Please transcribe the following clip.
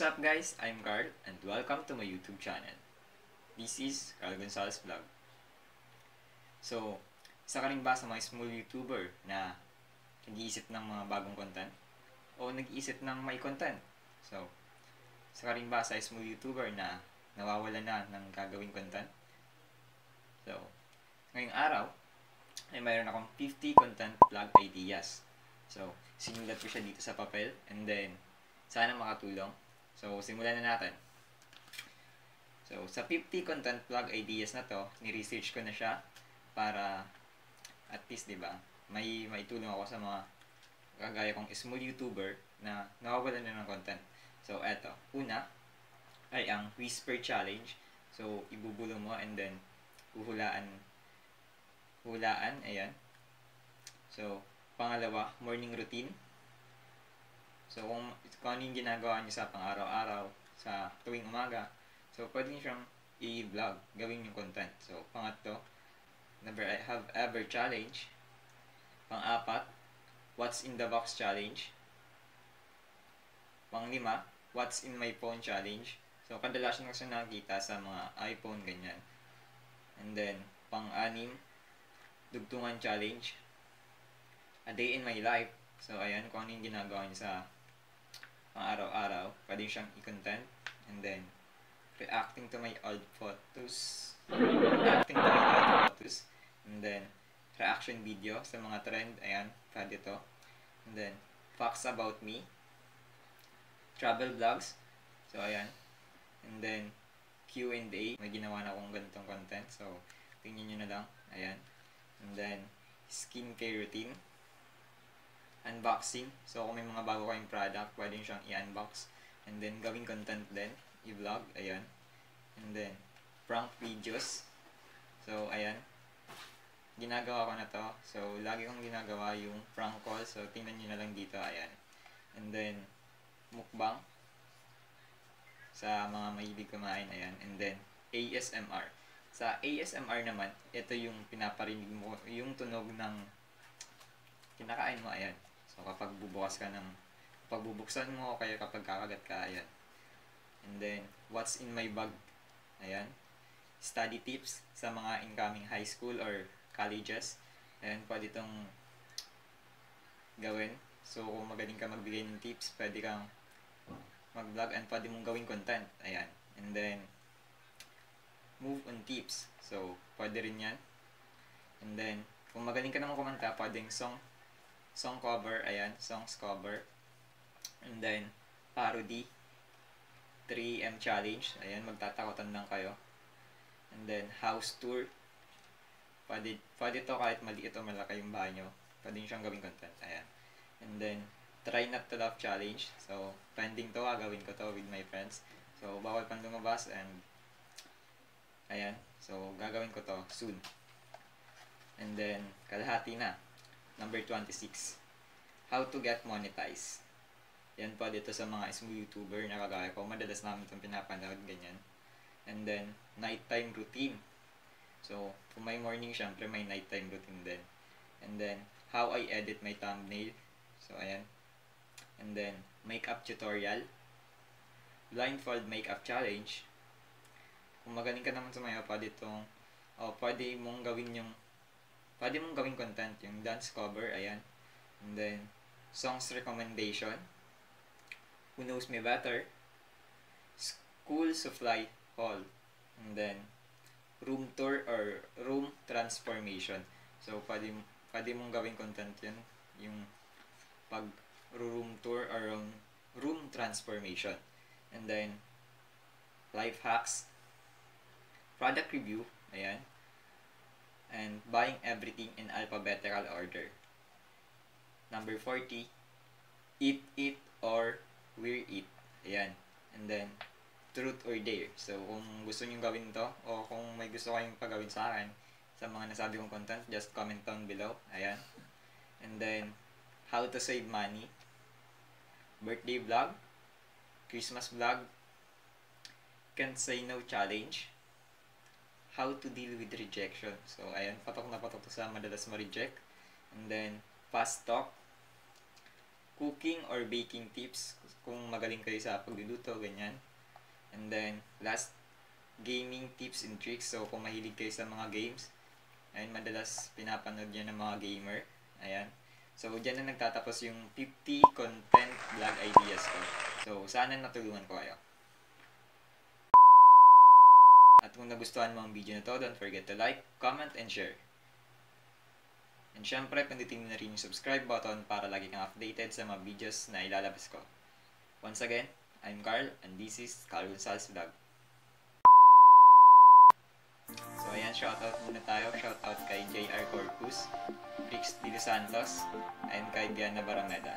What is up guys? I'm Carl and welcome to my YouTube channel. This is Carl Gonzalez Vlog. So, isa ka rin ba sa mga small YouTuber na nag-iisip ng mga bagong content? O nag-iisip ng may content? So, isa ka rin ba sa small YouTuber na nawawala na ng gagawing content? So, ngayong araw, ay mayroon akong 50 content vlog ideas. So, sinulat ko siya dito sa papel and then sana makatulong. So, simulan na natin. So, sa 50 content vlog ideas na to, ni-research ko na siya para at least, di ba, may may tulong ako sa mga kagaya kong small YouTuber na nawawalan na ng content. So, eto. Una, ay ang Whisper Challenge. So, ibubulong mo and then huhulaan hulaan, ayan. So, pangalawa, morning routine. So, kung, kung ano yung ginagawa niyo sa pang-araw-araw, sa tuwing umaga, so, pwede niyo siyang i-vlog, gawin yung content. So, pangatlo, never have ever challenge. Pang-apat, what's in the box challenge. Pang-lima, what's in my phone challenge. So, kadalasan kasi nakikita sa mga iPhone, ganyan. And then, pang-anim, dugtungan challenge. A day in my life. So, ayan, kung ano yung ginagawa niyo sa pang araw-araw. Pwede siyang i-content. And then, reacting to my old photos. Reacting to my old photos. And then, reaction video sa mga trend. Ayan, pwede to. And then, facts about me. Travel vlogs. So, ayan. And then, Q&A. May ginawa na akong ganitong content. So, tingnan nyo na lang. Ayan. And then, skincare routine. Unboxing. So, kung may mga bago kayong product, pwede nyo siyang i-unbox. And then, gawing content din. I-vlog. Ayan. And then, prank videos. So, ayan. Ginagawa ko na to. So, lagi kong ginagawa yung prank call. So, tingnan nyo na lang dito. Ayan. And then, mukbang. Sa mga mahilig kumain. Ayan. And then, ASMR. Sa ASMR naman, ito yung pinaparinig mo, yung tunog ng kinakain mo, ayan. So, kapag bubukas ka ng, kapag bubuksan mo, kaya kapag kakagat ka, ayan. And then, what's in my bag, ayan. Study tips sa mga incoming high school or colleges. Ayan, pwede itong gawin. So, kung magaling ka magbigay ng tips, pwede kang mag-vlog and pwede mong gawing content. Ayan. And then, move on tips. So, pwede rin yan. And then, kung magaling ka naman kumanta, pwedeng song, song cover, ayan, songs cover. And then, parody, 3M challenge, ayan, magtatakotan lang kayo. And then, house tour, pwede, pwede to kahit maliit o malaki yung bahay nyo. Pwede siyang gawing content, ayan. And then, try not to laugh challenge. So, pending to, gagawin ko to with my friends. So, bawal pang lumabas and Ayan. So, gagawin ko to soon. And then, kalahati na. Number 26. How to get monetized. Yan po dito sa mga small YouTuber na kagaya ko. Madalas namin itong pinapanood, ganyan. And then, nighttime routine. So, kung may morning, syempre may nighttime routine din. And then, how I edit my thumbnail. So, ayan. And then, makeup tutorial. Blindfold makeup challenge kung magaling ka naman sumayaw, pwede itong, oh, pwede mong gawin yung, pwede mong gawin content, yung dance cover, ayan. And then, songs recommendation, who knows me better, school supply hall, and then, room tour or room transformation. So, pwede, pwede mong gawin content yun, yung pag room tour or room, room transformation. And then, life hacks, product review, ayan, and buying everything in alphabetical order. Number 40, eat, eat, or we're eat. Ayan. And then, truth or dare. So, kung gusto nyo gawin to, o kung may gusto kayong pagawin sa akin, sa mga nasabi kong content, just comment down below. Ayan. And then, how to save money. Birthday vlog. Christmas vlog. Can't say no challenge how to deal with rejection. So, ayan, patok na patok to sa madalas ma-reject. And then, fast talk. cooking or baking tips kung magaling kayo sa pagluluto, ganyan. And then, last, gaming tips and tricks. So, kung mahilig kayo sa mga games, ayun, madalas pinapanood yan ng mga gamer. Ayan. So, dyan na nagtatapos yung 50 content vlog ideas ko. So, sana natulungan ko kayo. At kung nagustuhan mo ang video na to, don't forget to like, comment, and share. And syempre, pindutin na rin yung subscribe button para lagi kang updated sa mga videos na ilalabas ko. Once again, I'm Carl, and this is Carl Gonzalez Vlog. So ayan, shoutout muna tayo. Shoutout kay JR Corpus, Rix De Los Santos, and kay Diana Barameda.